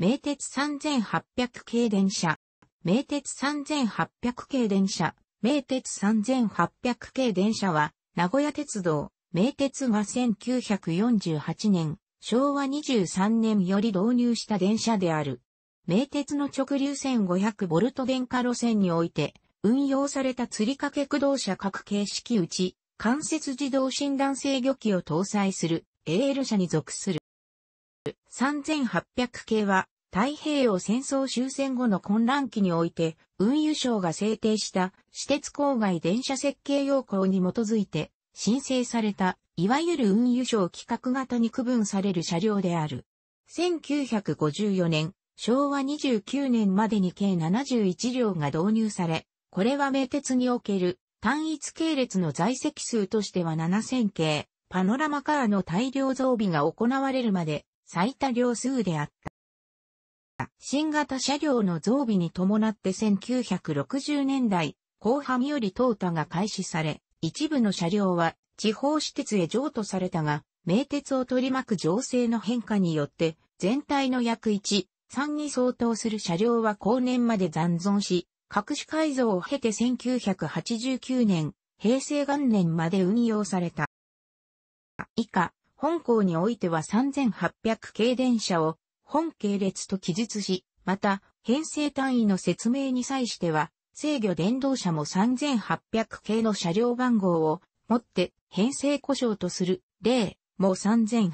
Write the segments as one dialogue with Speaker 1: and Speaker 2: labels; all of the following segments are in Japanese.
Speaker 1: 名鉄3800系電車、名鉄3800系電車、名鉄3800系電車は、名古屋鉄道、名鉄が1948年、昭和23年より導入した電車である。名鉄の直流線 500V 電化路線において、運用された吊り掛け駆動車各形式うち、間接自動診断制御機を搭載する。AL 車に属する。3800系は太平洋戦争終戦後の混乱期において運輸省が制定した私鉄郊外電車設計要項に基づいて申請されたいわゆる運輸省規格型に区分される車両である。1954年、昭和29年までに計71両が導入され、これは名鉄における単一系列の在籍数としては7000系、パノラマカーの大量増備が行われるまで最多量数であった。新型車両の増備に伴って1960年代後半より淘汰が開始され、一部の車両は地方私鉄へ譲渡されたが、名鉄を取り巻く情勢の変化によって全体の約1、3に相当する車両は後年まで残存し、各種改造を経て1989年、平成元年まで運用された。以下、本校においては3800系電車を本系列と記述し、また、編成単位の説明に際しては、制御電動車も3800系の車両番号をもって編成故障とする例も3801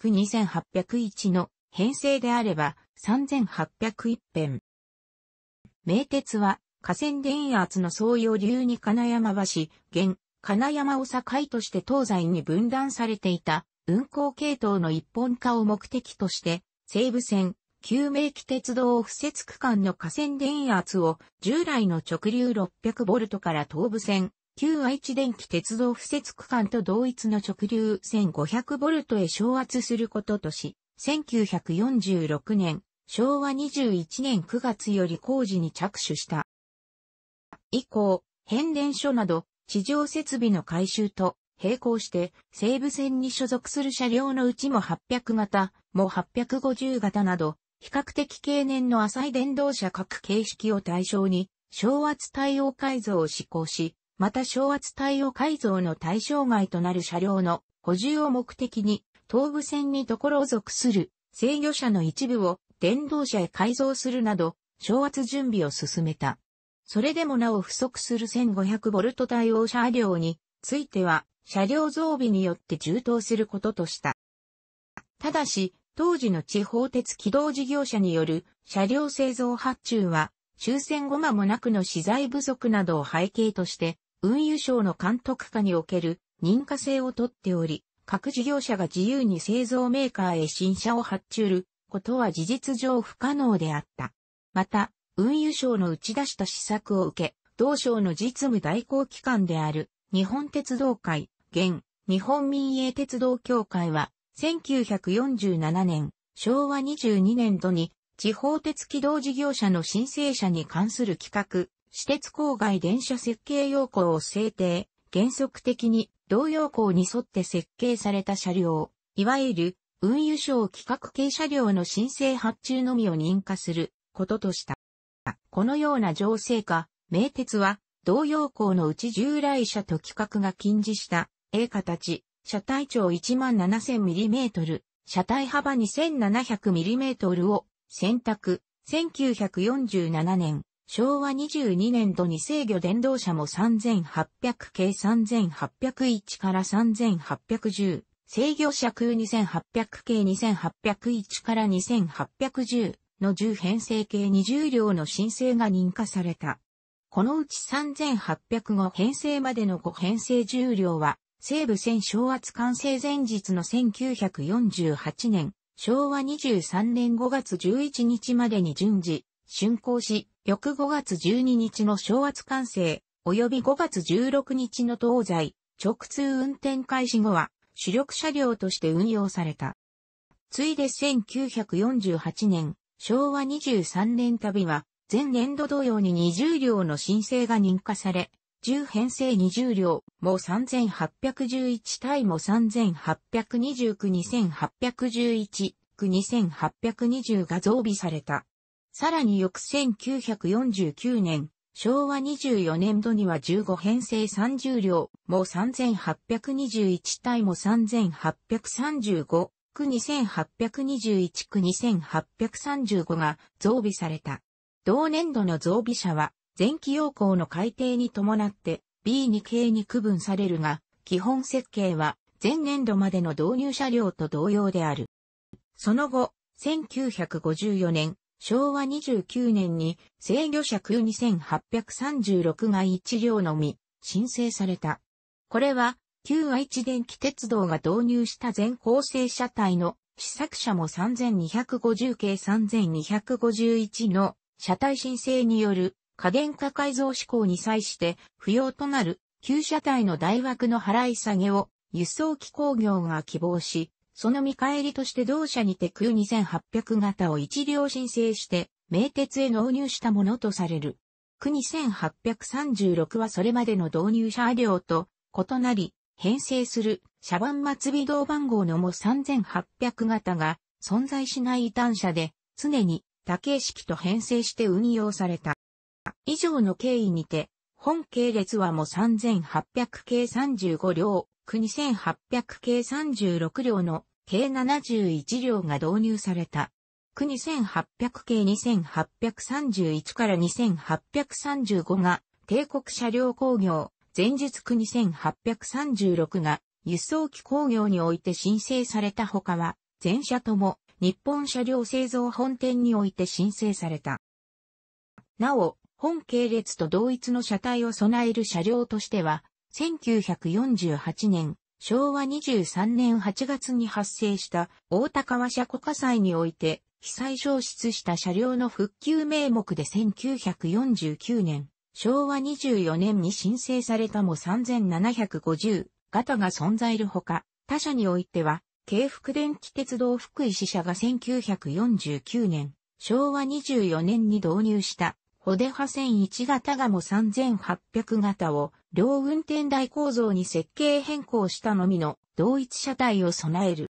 Speaker 1: 区2801の編成であれば3801編。名鉄は河川電圧の総用流に金山橋、現金山を境として東西に分断されていた運行系統の一本化を目的として、西武線、旧名機鉄道不設区間の河川電圧を従来の直流 600V から東武線、旧愛知電気鉄道不設区間と同一の直流 1500V へ昇圧することとし、1946年、昭和21年9月より工事に着手した。以降、変電所など地上設備の改修と並行して西武線に所属する車両のうちも800型、も850型など比較的経年の浅い電動車各形式を対象に小圧対応改造を施行し、また小圧対応改造の対象外となる車両の補充を目的に東武線に所属する制御車の一部を電動車へ改造するなど小圧準備を進めた。それでもなお不足する 1500V 対応車両については、車両増備によって充当することとした。ただし、当時の地方鉄軌道事業者による車両製造発注は、終戦後間もなくの資材不足などを背景として、運輸省の監督下における認可制をとっており、各事業者が自由に製造メーカーへ新車を発注ることは事実上不可能であった。また、運輸省の打ち出した施策を受け、同省の実務代行機関である日本鉄道会、現日本民営鉄道協会は、1947年、昭和22年度に地方鉄軌道事業者の申請者に関する企画、私鉄郊外電車設計要項を制定、原則的に同要項に沿って設計された車両、いわゆる運輸省企画系車両の申請発注のみを認可することとした。このような情勢下、名鉄は、同様校のうち従来車と規格が禁じした A 形、車体長 17000mm、車体幅 2700mm を選択。1947年、昭和22年度に制御電動車も3800系3801から3810、制御車空2800系2801から2810、の10編成計20両の申請が認可された。このうち3805編成までの5編成10両は、西部線昭圧完成前日の1948年、昭和23年5月11日までに順次、竣工し、翌5月12日の昭圧完成、及び5月16日の東西、直通運転開始後は、主力車両として運用された。ついで1948年、昭和23年旅は、前年度同様に20両の申請が認可され、10編成20両、も3811対も3829、2811、2820が増備された。さらに翌1949年、昭和24年度には15編成30両も3821体も3835区2821区2835が増備された。同年度の増備車は前期要項の改定に伴って B2 系に区分されるが、基本設計は前年度までの導入車両と同様である。その後、1954年、昭和29年に制御車空2836が1両のみ申請された。これは旧愛知電気鉄道が導入した全構成車体の試作車も3250系3251の車体申請による家電化改造志向に際して不要となる旧車体の大枠の払い下げを輸送機工業が希望し、その見返りとして同社にて空2800型を一両申請して、名鉄へ納入したものとされる。区2836はそれまでの導入車両と異なり、編成する車番末尾道番号のも3800型が存在しない異端車で、常に多形式と編成して運用された。以上の経緯にて、本系列はも3800系35両、区2800系36両の計71両が導入された。区2800系2831から2835が帝国車両工業、前日区2836が輸送機工業において申請された他は、全車とも日本車両製造本店において申請された。なお、本系列と同一の車体を備える車両としては、1948年、昭和23年8月に発生した大高川車庫火災において、被災消失した車両の復旧名目で1949年、昭和24年に申請されたも3750型が存在るほか、他社においては、京福電気鉄道福井支社が1949年、昭和24年に導入したホデハ線1型がも3800型を両運転台構造に設計変更したのみの同一車体を備える。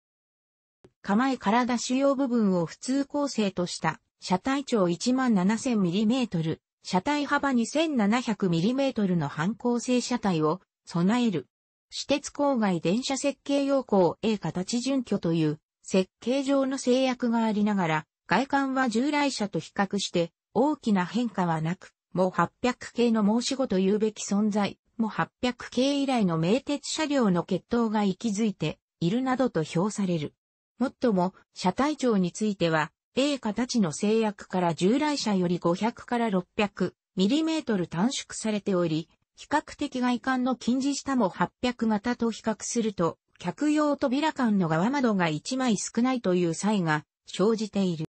Speaker 1: 構え体主要部分を普通構成とした車体長 17000mm、車体幅 2700mm の反構成車体を備える。私鉄郊外電車設計要項 A 形準拠という設計上の制約がありながら外観は従来車と比較して大きな変化はなく、もう800系の申し子と言うべき存在、もう800系以来の名鉄車両の血統が息づいているなどと評される。もっとも、車体長については、A 形の制約から従来車より500から600ミリメートル短縮されており、比較的外観の近似下も800型と比較すると、客用扉間の側窓が1枚少ないという際が生じている。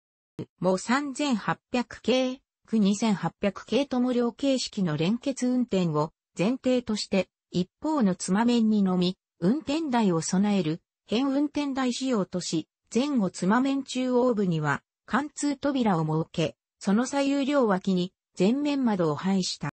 Speaker 1: もう3800系、区2800系とも両形式の連結運転を前提として、一方のつま面にのみ、運転台を備える、変運転台仕様とし、前後つま面中央部には、貫通扉を設け、その左右両脇に前面窓を配した。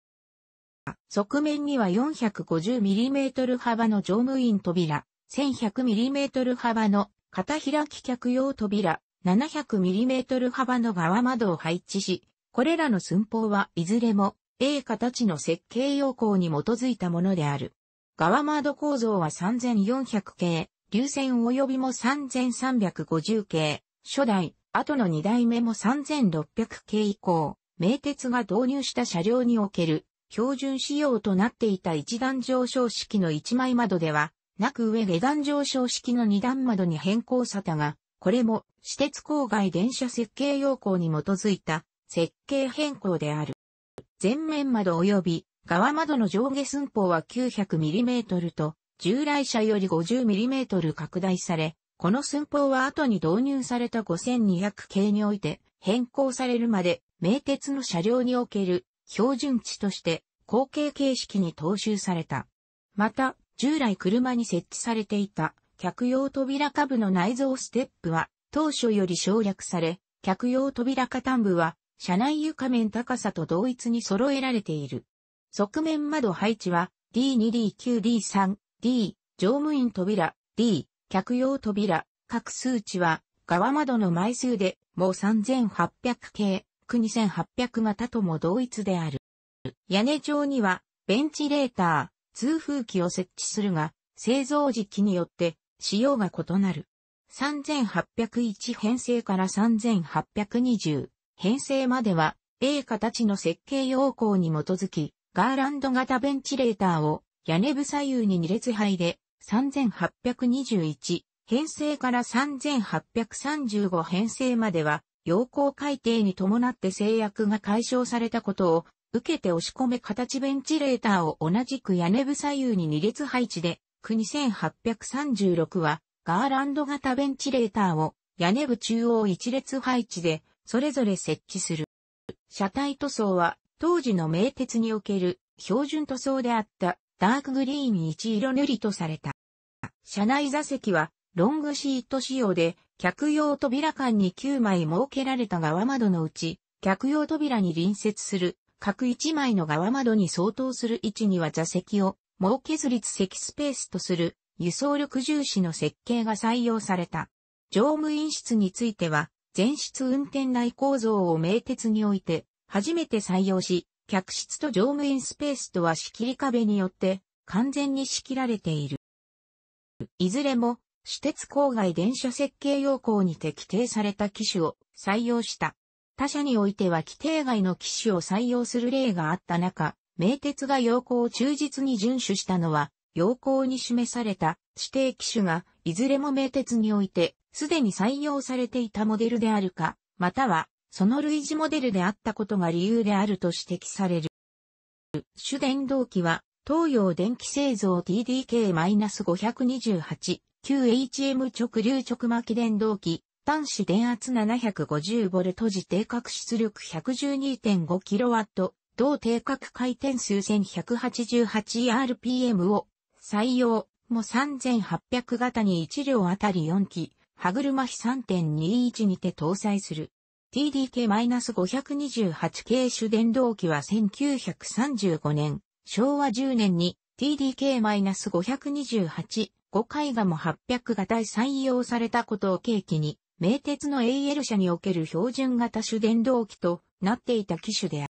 Speaker 1: 側面には 450mm 幅の乗務員扉、1100mm 幅の片開き客用扉、700mm 幅の側窓を配置し、これらの寸法はいずれも A 形の設計要項に基づいたものである。側窓構造は3400系、流線及びも3350系、初代、後の2代目も3600系以降、名鉄が導入した車両における標準仕様となっていた一段上昇式の一枚窓では、なく上下段上昇式の二段窓に変更さたが、これも私鉄郊外電車設計要項に基づいた設計変更である。前面窓及び側窓の上下寸法は 900mm と従来車より 50mm 拡大され、この寸法は後に導入された5200系において変更されるまで名鉄の車両における標準値として後継形式に踏襲された。また、従来車に設置されていた客用扉下部の内蔵ステップは当初より省略され、客用扉下端部は車内床面高さと同一に揃えられている。側面窓配置は D2D9D3D 乗務員扉 D 客用扉各数値は側窓の枚数でもう3800系、国2800型とも同一である。屋根上にはベンチレーター、通風機を設置するが、製造時期によって仕様が異なる。3801編成から3820編成までは A 形の設計要項に基づき、ガーランド型ベンチレーターを屋根部左右に2列配で3821編成から3835編成までは、要項改定に伴って制約が解消されたことを受けて押し込め形ベンチレーターを同じく屋根部左右に2列配置で、国1836はガーランド型ベンチレーターを屋根部中央1列配置でそれぞれ設置する。車体塗装は当時の名鉄における標準塗装であったダークグリーン1色塗りとされた。車内座席はロングシート仕様で、客用扉間に9枚設けられた側窓のうち、客用扉に隣接する各1枚の側窓に相当する位置には座席を設けず立席スペースとする輸送力重視の設計が採用された。乗務員室については、全室運転内構造を名鉄において初めて採用し、客室と乗務員スペースとは仕切り壁によって完全に仕切られている。いずれも私鉄郊外電車設計要項にて規定された機種を採用した。他社においては規定外の機種を採用する例があった中、名鉄が要項を忠実に遵守したのは、要項に示された指定機種が、いずれも名鉄において、すでに採用されていたモデルであるか、または、その類似モデルであったことが理由であると指摘される。主電動機は、東洋電気製造 TDK-528 QHM 直流直巻電動機、端子電圧 750V 時定格出力 112.5kW、同定格回転数 1188rpm を採用、も3800型に1両あたり4機、歯車比3.21にて搭載する。TDK-528 系主電動機は1935年、昭和10年に TDK-528 5回がも800型採用されたことを契機に、名鉄の AL 車における標準型主電動機となっていた機種である。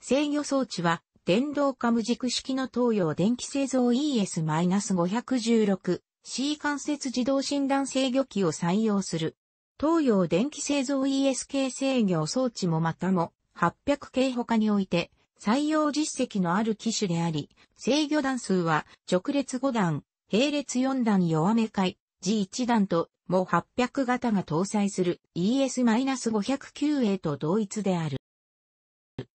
Speaker 1: 制御装置は、電動化無軸式の東洋電気製造 ES-516C 関節自動診断制御機を採用する。東洋電気製造 ES 系制御装置もまたも800系他において採用実績のある機種であり、制御段数は直列5段、並列4段弱め回、G1 段と、も800型が搭載する ES-509A と同一である。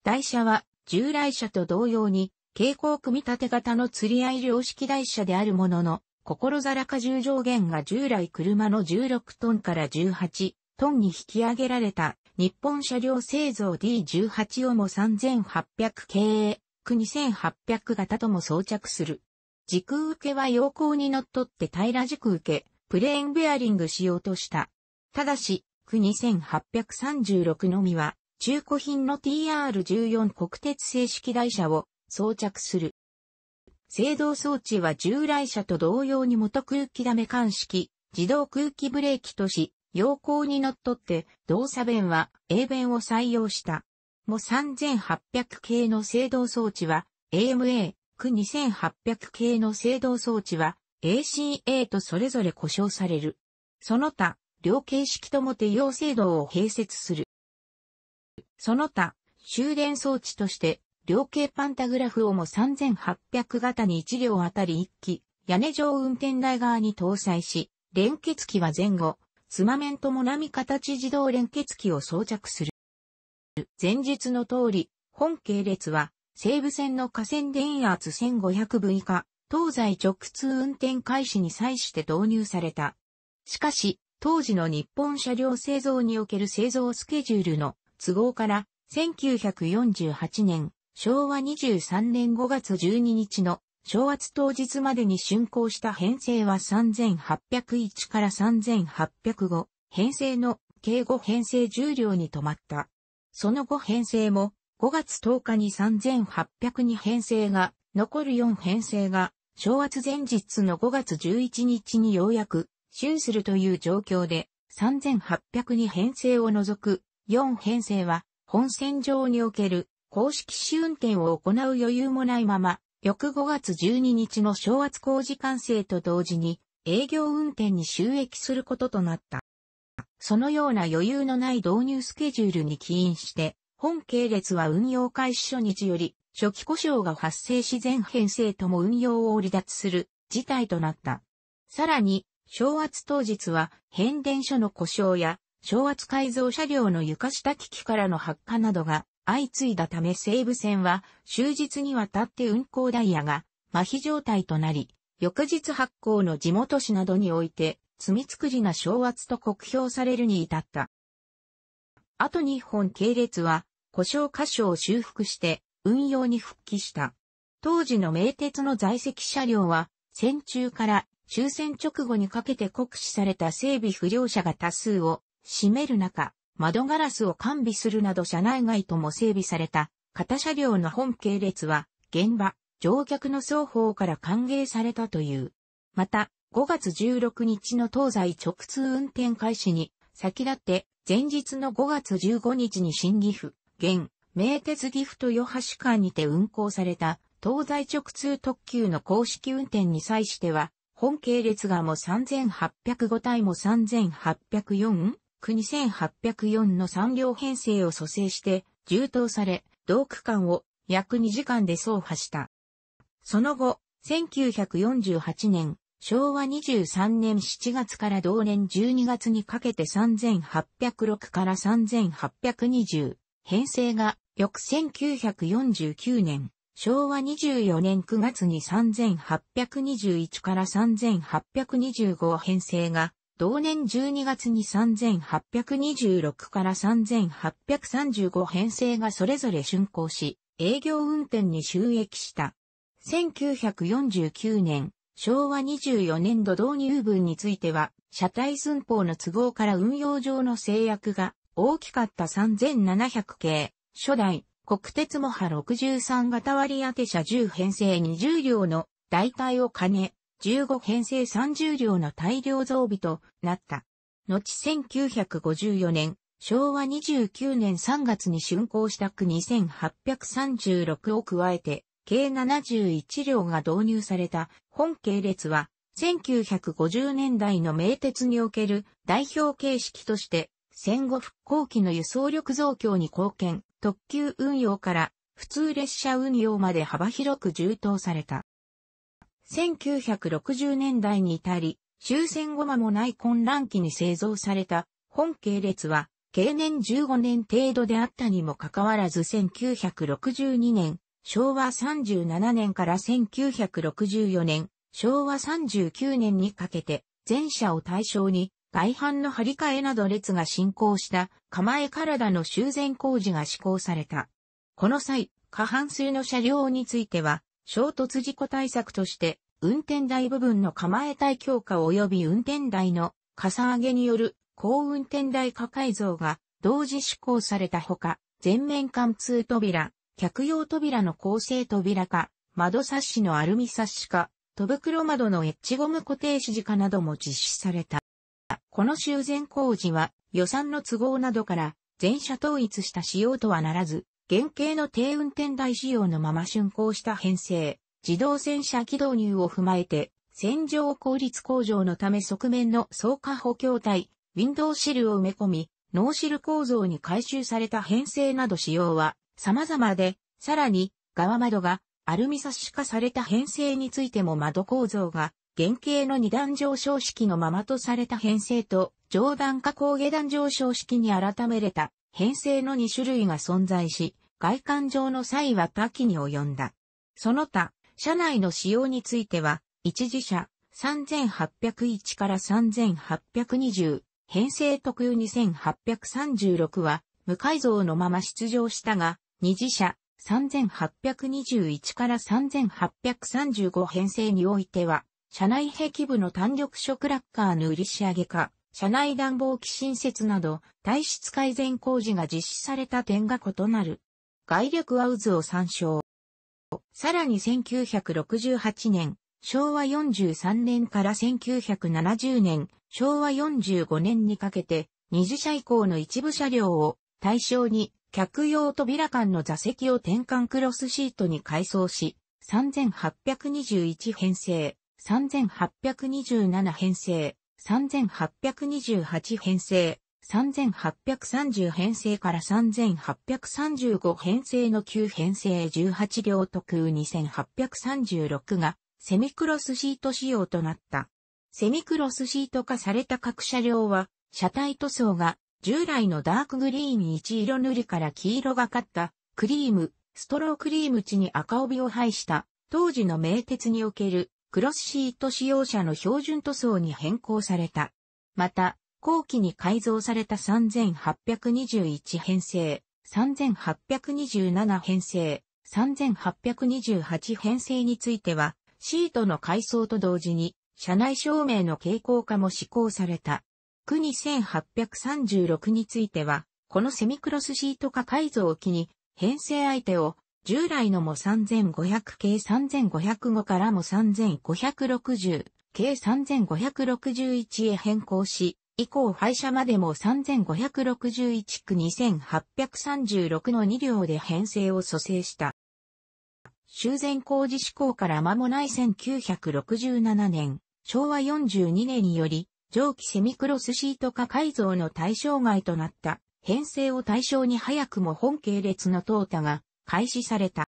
Speaker 1: 台車は従来車と同様に蛍光組み立て型の釣り合い両式台車であるものの、心皿荷重上限が従来車の16トンから18トンに引き上げられた日本車両製造 D18 をも3800系、2800型とも装着する。軸受けは陽光にのっとって平ら軸受け、プレーンベアリングしようとした。ただし、区2836のみは、中古品の TR14 国鉄正式台車を装着する。制動装置は従来車と同様に元空気ダメ換式、自動空気ブレーキとし、陽光にのっとって動作弁は A 弁を採用した。も3800系の制動装置は AMA、区2800系の制動装置は ACA とそれぞれ故障される。その他、両形式とも適用制度を併設する。その他、終電装置として、両形パンタグラフをも3800型に1両あたり1機、屋根上運転台側に搭載し、連結機は前後、スマメントも波形自動連結機を装着する。前述の通り、本系列は西武線の河川電圧 1500V 以下、東西直通運転開始に際して導入された。しかし、当時の日本車両製造における製造スケジュールの都合から、1948年、昭和23年5月12日の正圧当日までに竣工した編成は3801から3805編成の計5編成重量に止まった。その後編成も5月10日に3802編成が、残る4編成が、正圧前日の5月11日にようやく、竣するという状況で、3802編成を除く4編成は本線上における公式試運転を行う余裕もないまま、翌5月12日の小圧工事完成と同時に営業運転に収益することとなった。そのような余裕のない導入スケジュールに起因して、本系列は運用開始初日より初期故障が発生し全編成とも運用を離脱する事態となった。さらに、小圧当日は変電所の故障や小圧改造車両の床下機器からの発火などが相次いだため西武線は終日にわたって運行ダイヤが麻痺状態となり、翌日発行の地元紙などにおいて罪作りな小圧と酷評されるに至った。あと2本系列は故障箇所を修復して運用に復帰した。当時の名鉄の在籍車両は戦中から終戦直後にかけて酷使された整備不良車が多数を占める中、窓ガラスを完備するなど車内外とも整備された型車両の本系列は現場、乗客の双方から歓迎されたという。また、5月16日の東西直通運転開始に先立って前日の5月15日に新岐阜、現、名鉄岐阜と与橋間にて運行された東西直通特急の公式運転に際しては本系列がも3805体も3804、2804の3両編成を蘇生して充当され、同区間を約2時間で走破した。その後、1948年、昭和23年7月から同年12月にかけて3806から3820編成が翌1949年昭和24年9月に3821から3825編成が、同年12月に3826から3835編成がそれぞれ竣工し、営業運転に収益した。1949年、昭和24年度導入分については、車体寸法の都合から運用上の制約が大きかった3700系、初代、国鉄モハ63型割当て車10編成20両の代替を兼ね、15編成30両の大量増備となった。後1954年、昭和29年3月に竣工した区2836を加えて、計71両が導入された本系列は、1950年代の名鉄における代表形式として、戦後復興期の輸送力増強に貢献、特急運用から普通列車運用まで幅広く充当された。1960年代に至り、終戦後間もない混乱期に製造された本系列は、経年15年程度であったにもかかわらず1962年、昭和37年から1964年、昭和39年にかけて、全車を対象に外反の張り替えなど列が進行した構え体の修繕工事が施行された。この際、過半数の車両については、衝突事故対策として、運転台部分の構え体強化及び運転台のかさ上げによる高運転台化改造が同時施行されたほか、全面貫通扉、客用扉の構成扉化、窓サッシのアルミサッシ化、戸袋窓のエッジゴム固定指示化なども実施された。この修繕工事は予算の都合などから全社統一した仕様とはならず、原型の低運転台仕様のまま竣工した編成、自動戦車機導入を踏まえて、洗浄効率向上のため側面の装下補強体、ウィンドウシルを埋め込み、ノーシル構造に改修された編成など仕様は様々で、さらに側窓がアルミサッシ化された編成についても窓構造が原型の二段上昇式のままとされた編成と上段下降下段上昇式に改めれた。編成の2種類が存在し、外観上の差異は多岐に及んだ。その他、車内の使用については、一時車3801から3820、編成特有2836は無改造のまま出場したが、二次車3821から3835編成においては、車内壁部の単力色ラッカーの売り仕上げか、車内暖房機新設など、体質改善工事が実施された点が異なる。概略は渦を参照。さらに1968年、昭和43年から1970年、昭和45年にかけて、二次車以降の一部車両を対象に、客用扉間の座席を転換クロスシートに改装し、3821編成、3827編成、3828編成、3830編成から3835編成の9編成18両特2836がセミクロスシート仕様となった。セミクロスシート化された各車両は、車体塗装が従来のダークグリーン1色塗りから黄色がかったクリーム、ストロークリーム地に赤帯を配した当時の名鉄におけるクロスシート使用車の標準塗装に変更された。また、後期に改造された3821編成、3827編成、3828編成については、シートの改装と同時に、車内照明の傾向化も施行された。国1836については、このセミクロスシート化改造を機に、編成相手を従来のも3500系3505からも3560系3561へ変更し、以降廃車までも3561区2836の2両で編成を蘇生した。修繕工事施行から間もない1967年、昭和42年により、蒸気セミクロスシート化改造の対象外となった編成を対象に早くも本系列のトータが開始された。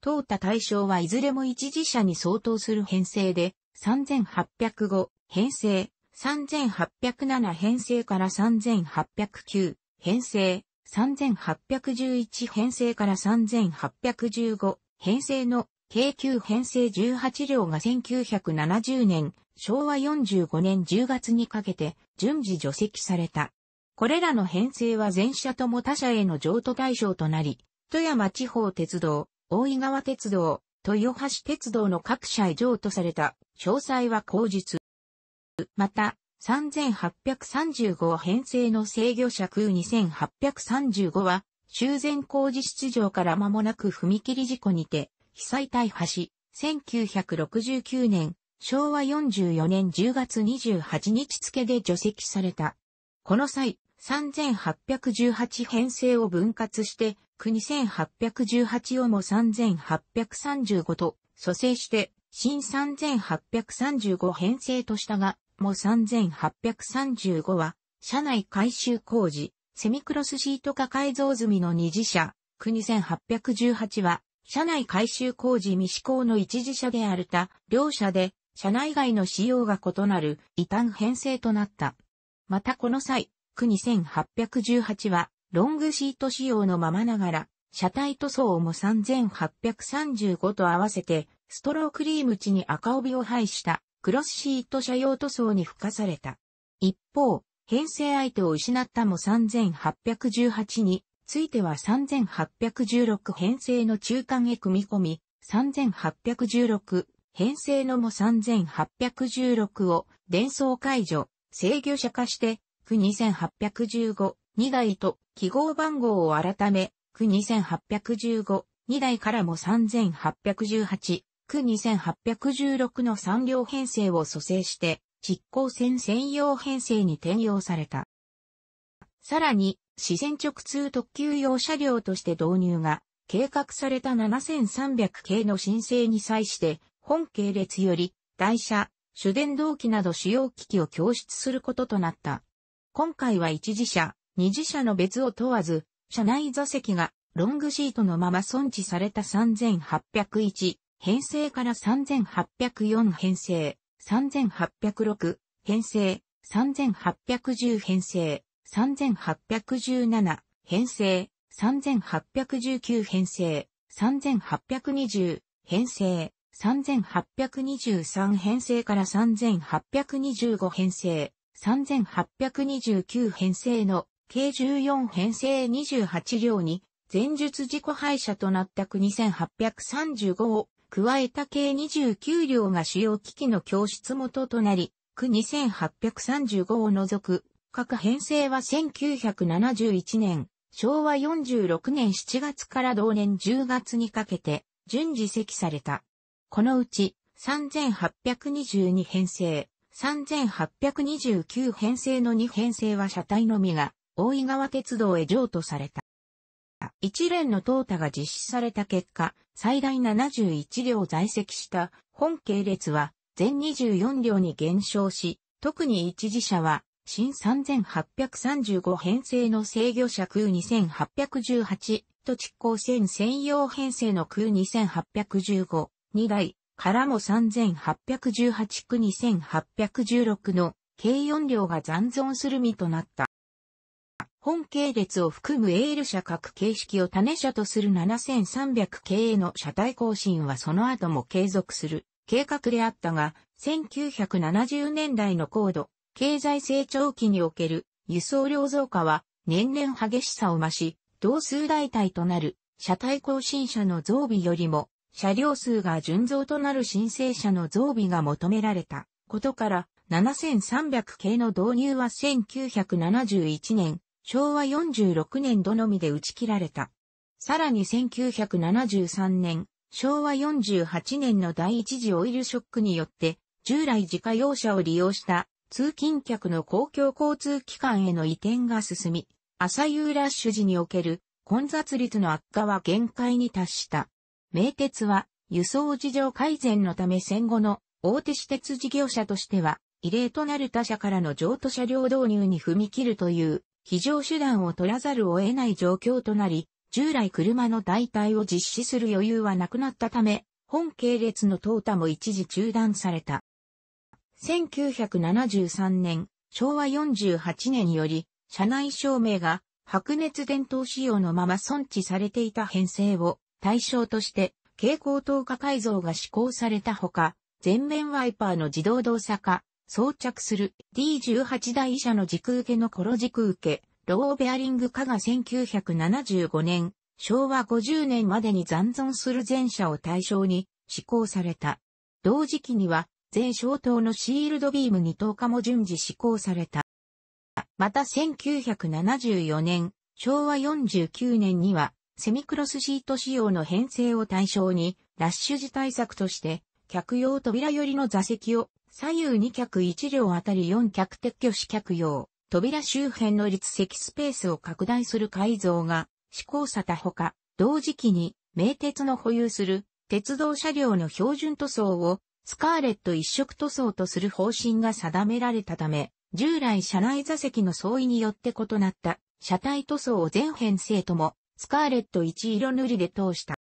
Speaker 1: トータ対象はいずれも一時車に相当する編成で、3805編成、3807編成から3809編成、3811編成から3815編成の京急編成18両が1970年、昭和45年10月にかけて順次除籍された。これらの編成は全社とも他社への譲渡対象となり、富山地方鉄道、大井川鉄道、豊橋鉄道の各社へ譲渡された詳細は後日。また、3835編成の制御車空2835は、修繕工事出場から間もなく踏切事故にて、被災大破し、1969年、昭和44年10月28日付で除籍された。この際、3818編成を分割して、国1818をも3835と蘇生して、新3835編成としたが、も3835は、車内改修工事、セミクロスシート化改造済みの二次車、国1818は、車内改修工事未施行の一次車であるた、両車で、車内外の仕様が異なる異端編成となった。またこの際、国1818は、ロングシート仕様のままながら、車体塗装も3835と合わせて、ストロークリーム地に赤帯を配したクロスシート車用塗装に付加された。一方、編成相手を失ったも3818については3816編成の中間へ組み込み、3816編成のも3816を伝送解除、制御車化して、区2815、2台と記号番号を改め、区2815、2台からも3818、区2816の3両編成を蘇生して、実行線専用編成に転用された。さらに、自然直通特急用車両として導入が計画された7300系の申請に際して、本系列より台車、主電動機など主要機器を供出することとなった。今回は一次車、二次車の別を問わず、車内座席がロングシートのまま損置された3801編成から3804編成、3806編成、3810編成、3817編成、3819編成、3820編成、3823編成から3825編成、3829編成の計14編成28両に前述事故廃車となった国1835を加えた計29両が主要機器の教室元となり、区2835を除く、各編成は1971年、昭和46年7月から同年10月にかけて、順次席された。このうち、3822編成、3829編成の2編成は車体のみが大井川鉄道へ譲渡された。一連の淘汰が実施された結果、最大71両在籍した本系列は全24両に減少し、特に一時車は新3835編成の制御車空2818と実行線専用編成の空2815、2台からも3818区2816の計4両が残存する身となった。本系列を含むエール車各形式を種車とする7300系への車体更新はその後も継続する計画であったが、1970年代の高度、経済成長期における輸送量増加は年々激しさを増し、同数代替となる車体更新車の増備よりも車両数が純増となる申請車の増備が求められたことから7300系の導入は1971年昭和46年度のみで打ち切られた。さらに1973年、昭和48年の第一次オイルショックによって、従来自家用車を利用した通勤客の公共交通機関への移転が進み、朝夕ラッシュ時における混雑率の悪化は限界に達した。名鉄は輸送事情改善のため戦後の大手私鉄事業者としては異例となる他社からの譲渡車両導入に踏み切るという非常手段を取らざるを得ない状況となり、従来車の代替を実施する余裕はなくなったため、本系列の淘汰も一時中断された。1973年、昭和48年より、車内照明が白熱伝統仕様のまま存置されていた編成を対象として、蛍光灯化改造が施行されたほか、全面ワイパーの自動動作化、装着する D18 台車の軸受けのコロ軸受け、ローベアリング化が1975年、昭和50年までに残存する全車を対象に施行された。同時期には全消灯のシールドビーム2等化も順次施行された。また1974年、昭和49年にはセミクロスシート仕様の編成を対象にラッシュ時対策として客用扉寄りの座席を左右2脚1両あたり4脚撤去し客用、扉周辺の立席スペースを拡大する改造が施行さたほか、同時期に名鉄の保有する鉄道車両の標準塗装をスカーレット一色塗装とする方針が定められたため、従来車内座席の相違によって異なった車体塗装を全編成ともスカーレット一色塗りで通した。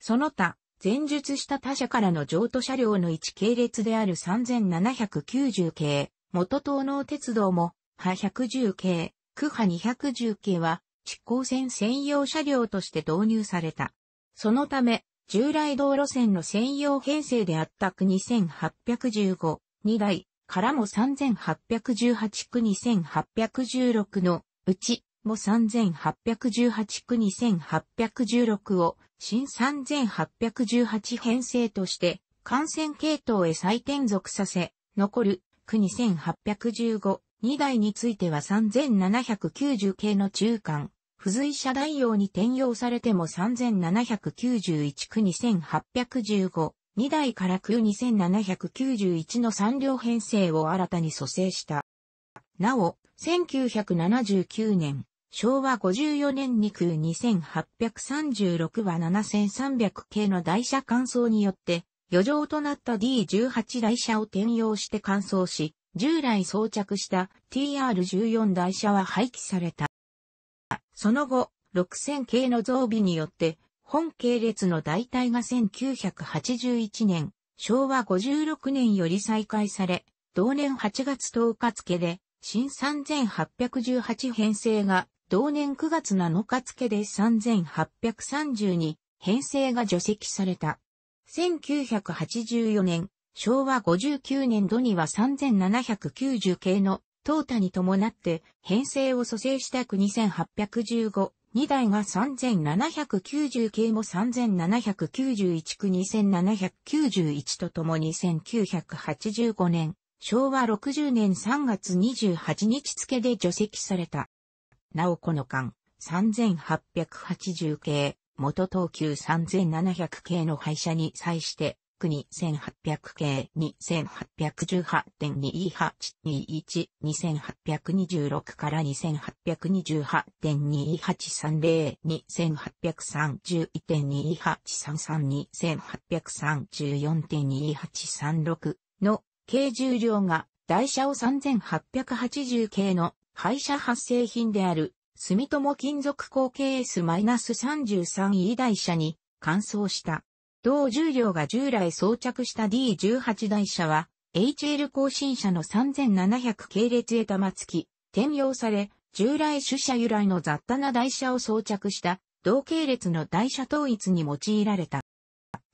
Speaker 1: その他、前述した他社からの譲渡車両の1系列である3790系、元東納鉄道も、派110系、区派210系は、地高線専用車両として導入された。そのため、従来道路線の専用編成であった区2815、2台からも3818区2816のうち、も3818区2816を新3818編成として感染系統へ再転属させ、残る区2815、2台については3790系の中間、付随車代用に転用されても3791区2815、2台から区2791の3両編成を新たに蘇生した。なお、1979年、昭和54年に空2836は7300系の台車乾燥によって余剰となった D18 台車を転用して乾燥し、従来装着した TR14 台車は廃棄された。その後、6000系の増備によって、本系列の代替が1981年、昭和56年より再開され、同年8月10日付で、新3818編成が同年9月7日付で3832編成が除籍された。1984年、昭和59年度には3790系の淘汰に伴って編成を蘇生した区2815、2台が3790系も3791区2791とともに1985年、昭和60年3月28日付で除籍された。なおこの間、3880系、元東急3700系の廃車に際して、ク2800系2818.2821 2826から2828.2830 2831.2833 2834.2836の軽重量が台車を3880系の廃車発生品である住友金属高 KS-33E 台車に換装した。同重量が従来装着した D18 台車は、HL 更新車の3700系列へ玉付き、転用され、従来主車由来の雑多な台車を装着した同系列の台車統一に用いられた。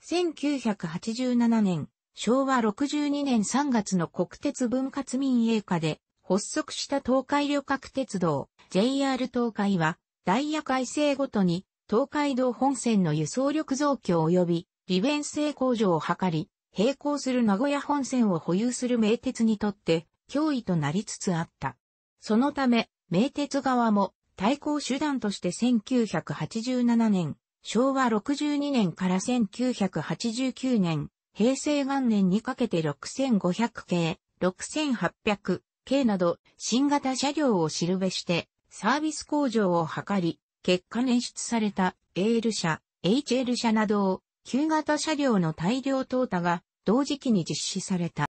Speaker 1: 1987年、昭和62年3月の国鉄分割民営化で発足した東海旅客鉄道 JR 東海はダイヤ改正ごとに東海道本線の輸送力増強及び利便性向上を図り、並行する名古屋本線を保有する名鉄にとって脅威となりつつあった。そのため、名鉄側も対抗手段として1987年、昭和62年から1989年、平成元年にかけて6500系、6800系など新型車両を知るべしてサービス向上を図り、結果捻出された AL 車、HL 車などを、旧型車両の大量淘汰が同時期に実施された。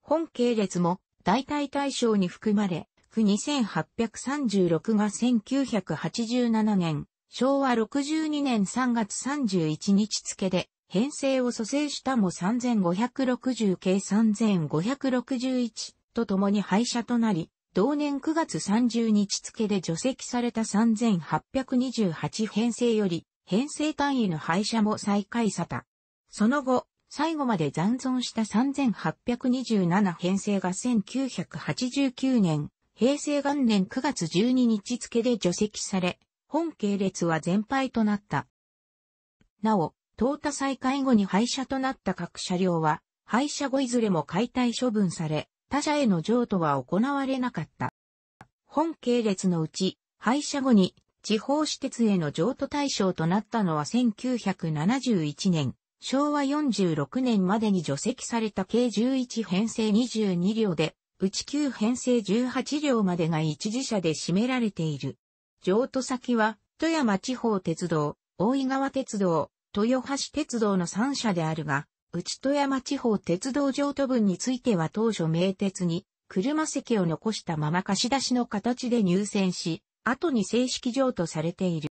Speaker 1: 本系列も代替対象に含まれ、区2836が1987年、昭和62年3月31日付で編成を蘇生したも3560系3561とともに廃車となり、同年9月30日付で除籍された3828編成より、編成単位の廃車も再開さた。その後、最後まで残存した3827編成が1989年、平成元年9月12日付で除籍され、本系列は全廃となった。なお、淘汰再開後に廃車となった各車両は、廃車後いずれも解体処分され、他社への譲渡は行われなかった。本系列のうち、廃車後に地方私鉄への譲渡対象となったのは1971年、昭和46年までに除籍された計11編成22両で、うち9編成18両までが一時車で占められている。譲渡先は、富山地方鉄道、大井川鉄道、豊橋鉄道の3社であるが、内富山地方鉄道上都分については当初名鉄に車席を残したまま貸し出しの形で入線し、後に正式譲渡されている。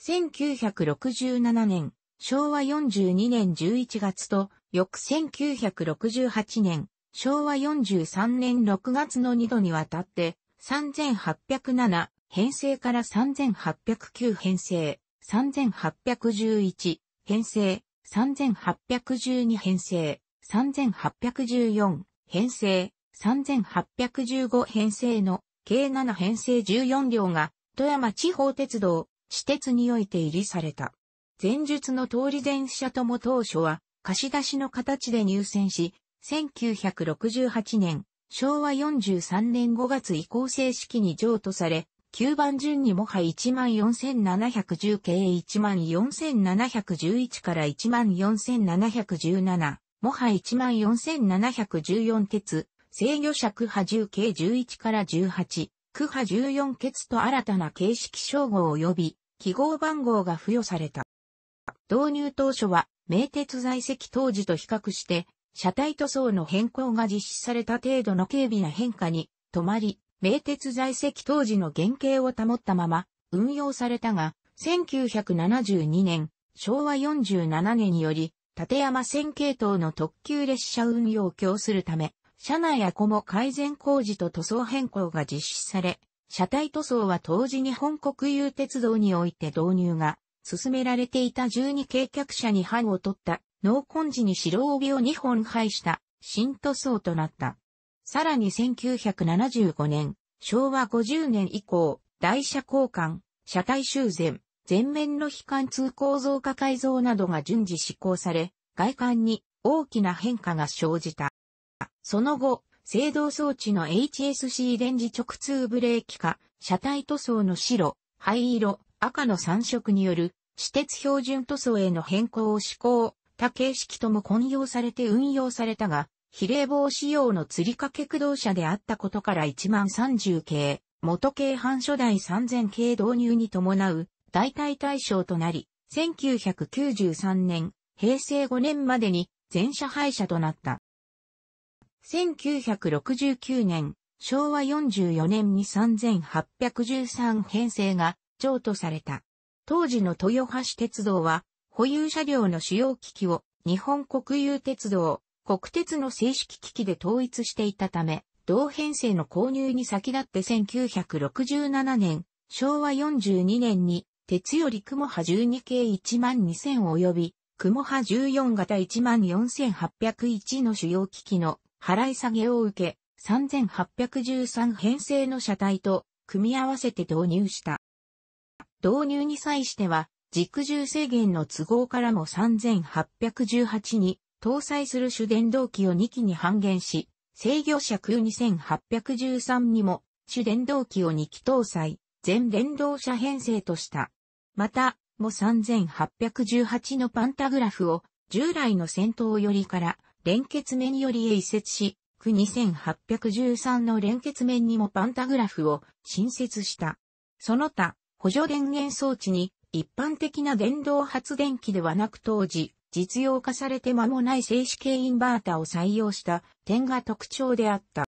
Speaker 1: 1967年、昭和42年11月と、翌1968年、昭和43年6月の2度にわたって、3807編成から3809編成、3811編成、3812編成、3814編成、3815編成の計7編成14両が富山地方鉄道、地鉄において入りされた。前述の通り電車とも当初は貸し出しの形で入線し、1968年、昭和43年5月以降正式に譲渡され、9番順にもは14710系14711から14717、もは14714鉄、制御尺波10系11から18、区波14欠と新たな形式称号及び、記号番号が付与された。導入当初は、名鉄在籍当時と比較して、車体塗装の変更が実施された程度の軽微な変化に止まり、名鉄在籍当時の原型を保ったまま運用されたが、1972年、昭和47年により、立山線系統の特急列車運用を強するため、車内やこも改善工事と塗装変更が実施され、車体塗装は当時日本国有鉄道において導入が進められていた12系客車に版を取った農根時に白帯を2本配した新塗装となった。さらに1975年、昭和50年以降、台車交換、車体修繕、前面の悲観通構造化改造などが順次施行され、外観に大きな変化が生じた。その後、制動装置の HSC レンジ直通ブレーキ化、車体塗装の白、灰色、赤の3色による、私鉄標準塗装への変更を施行、他形式とも混用されて運用されたが、比例棒仕様の吊り掛け駆動車であったことから1万30系、元系半初代3000系導入に伴う代替対象となり、1993年、平成5年までに全車廃車となった。1969年、昭和44年に3813編成が譲渡された。当時の豊橋鉄道は保有車両の主要機器を日本国有鉄道、国鉄の正式機器で統一していたため、同編成の購入に先立って1967年、昭和42年に、鉄より雲波12系12000及び、雲波14型14801の主要機器の払い下げを受け、3813編成の車体と組み合わせて導入した。導入に際しては、軸重制限の都合からも3818に搭載する主電動機を2機に半減し、制御車空2813にも主電動機を2機搭載、全電動車編成とした。また、も3818のパンタグラフを従来の先頭よりから連結面よりへ移設し、区2813の連結面にもパンタグラフを新設した。その他、補助電源装置に一般的な電動発電機ではなく当時、実用化されて間もない静止系インバータを採用した点が特徴であった。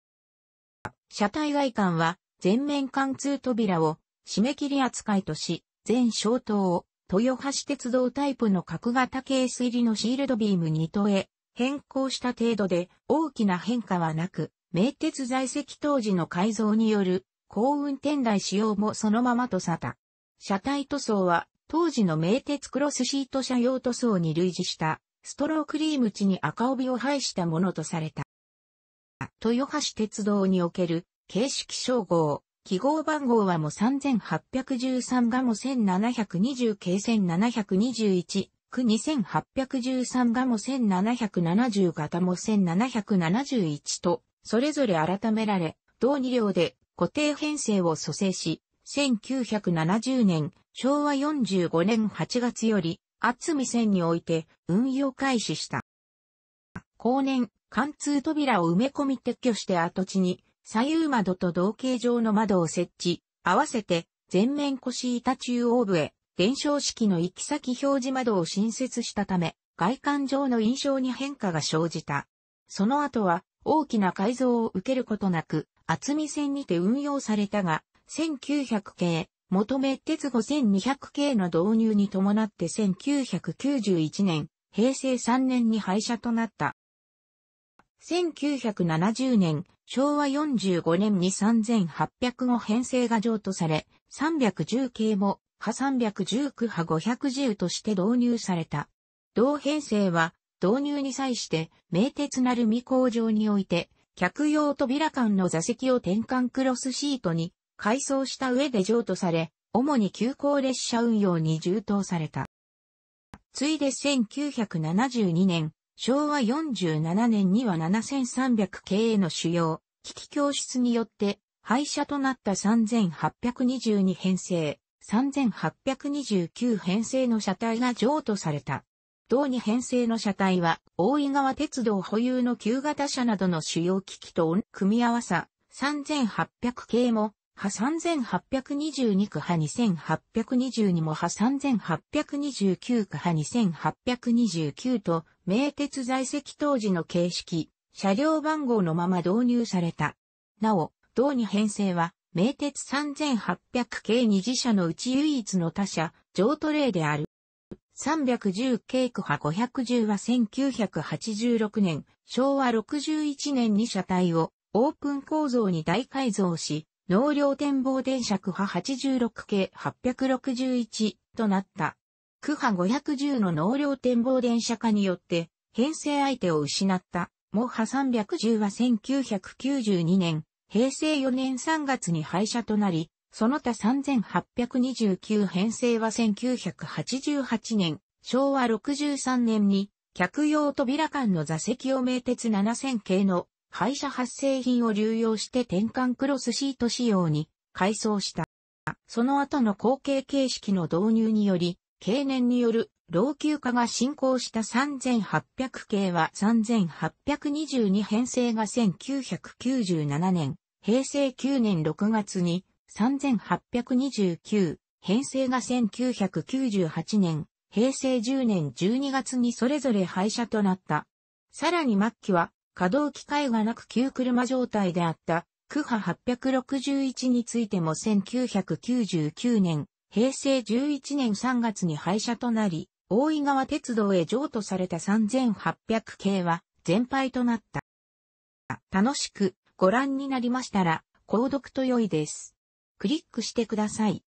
Speaker 1: 車体外観は全面貫通扉を締め切り扱いとし、全消灯を豊橋鉄道タイプの角型ケース入りのシールドビーム2灯へ変更した程度で大きな変化はなく、名鉄在籍当時の改造による高運転台使用もそのままとさた。車体塗装は当時の名鉄クロスシート車用塗装に類似したストロークリーム地に赤帯を配したものとされた。豊橋鉄道における形式称号、記号番号はも3813がも1720系1721区2813がも1770型も1771と、それぞれ改められ、同2両で固定編成を蘇生し、1970年、昭和45年8月より、厚見線において運用開始した。後年、貫通扉を埋め込み撤去して跡地に、左右窓と同形状の窓を設置、合わせて、全面腰板中央部へ、伝承式の行き先表示窓を新設したため、外観上の印象に変化が生じた。その後は、大きな改造を受けることなく、厚み線にて運用されたが、1900系、元め鉄5200系の導入に伴って1991年、平成3年に廃車となった。1970年、昭和45年に3805編成が譲渡され、310系も派310区派510として導入された。同編成は導入に際して名鉄なる未工場において客用扉間の座席を転換クロスシートに改装した上で譲渡され、主に急行列車運用に充当された。ついで1972年、昭和47年には7300系への主要、機器教室によって廃車となった3822編成、3829編成の車体が譲渡された。同2編成の車体は、大井川鉄道保有の旧型車などの主要機器と組み合わさ、3800系も、派3822区派2822も派3829区派2829と、名鉄在籍当時の形式、車両番号のまま導入された。なお、同2編成は、名鉄3800系二次車のうち唯一の他社、譲渡例である。310系区派510は1986年、昭和61年に車体をオープン構造に大改造し、納涼展望電車区派86系861となった。区派510の納涼展望電車化によって編成相手を失った。モ派310は1992年、平成4年3月に廃車となり、その他3829編成は1988年、昭和63年に、客用扉間の座席を名鉄7000系の廃車発生品を流用して転換クロスシート仕様に改装した。その後の後継形式の導入により、経年による老朽化が進行した3800系は3822編成が1997年、平成9年6月に3829編成が1998年、平成10年12月にそれぞれ廃車となった。さらに末期は稼働機会がなく旧車状態であったクハ861についても1999年、平成11年3月に廃車となり、大井川鉄道へ譲渡された3800系は全廃となった。楽しくご覧になりましたら、購読と良いです。クリックしてください。